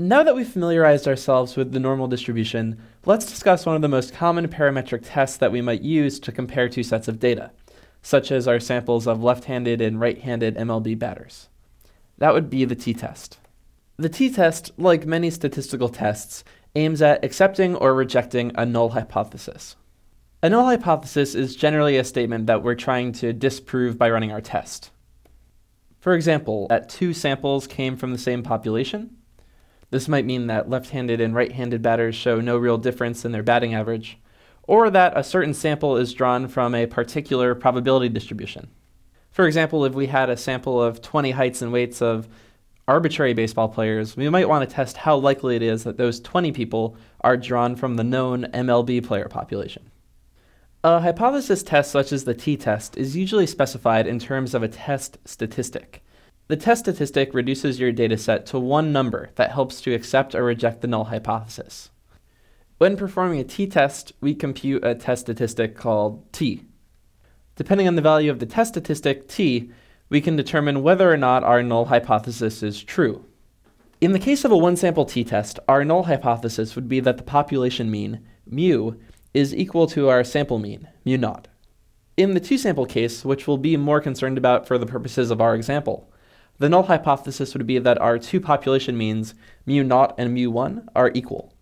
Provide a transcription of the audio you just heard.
Now that we've familiarized ourselves with the normal distribution, let's discuss one of the most common parametric tests that we might use to compare two sets of data, such as our samples of left-handed and right-handed MLB batters. That would be the t-test. The t-test, like many statistical tests, aims at accepting or rejecting a null hypothesis. A null hypothesis is generally a statement that we're trying to disprove by running our test. For example, that two samples came from the same population, this might mean that left-handed and right-handed batters show no real difference in their batting average, or that a certain sample is drawn from a particular probability distribution. For example, if we had a sample of 20 heights and weights of arbitrary baseball players, we might want to test how likely it is that those 20 people are drawn from the known MLB player population. A hypothesis test such as the t-test is usually specified in terms of a test statistic. The test statistic reduces your dataset to one number that helps to accept or reject the null hypothesis. When performing a t-test, we compute a test statistic called t. Depending on the value of the test statistic t, we can determine whether or not our null hypothesis is true. In the case of a one-sample t-test, our null hypothesis would be that the population mean, mu, is equal to our sample mean, mu naught. In the two-sample case, which we'll be more concerned about for the purposes of our example, the null hypothesis would be that our two population means mu naught and mu1 are equal.